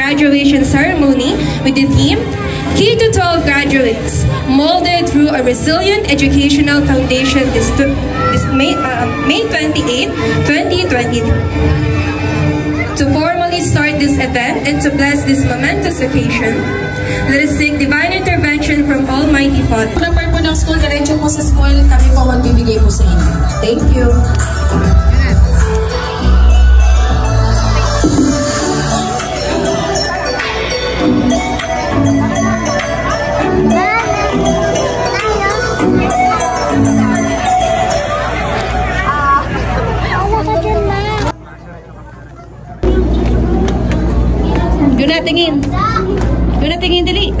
graduation ceremony with the theme K-12 graduates, molded through a resilient educational foundation this, this May, uh, May 28, 2023. To formally start this event and to bless this momentous occasion, let us seek divine intervention from Almighty Father. Po ng school, diretso po sa school, kami po magbibigay po sa inyo. Thank you. Guna tingin. Guna tingin tadi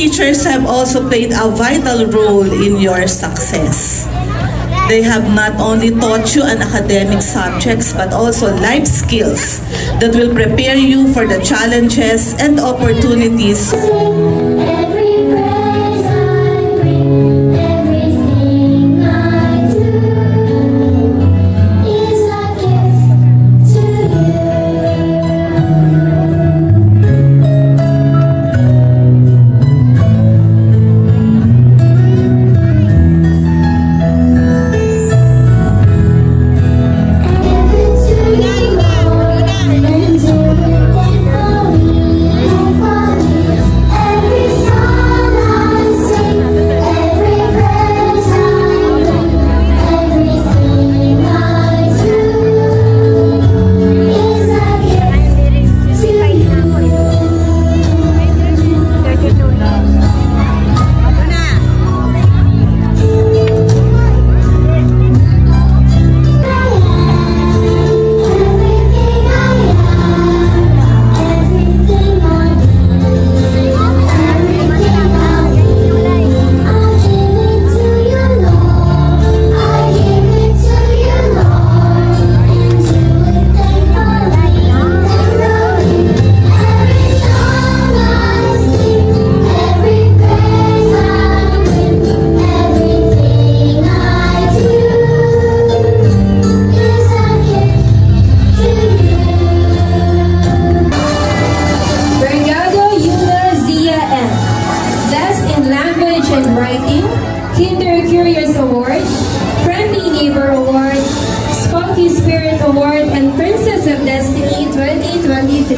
teachers have also played a vital role in your success. They have not only taught you an academic subjects but also life skills that will prepare you for the challenges and opportunities Kinder Curious Award, Friendly Neighbor Award, Spunky Spirit Award, and Princess of Destiny 2023.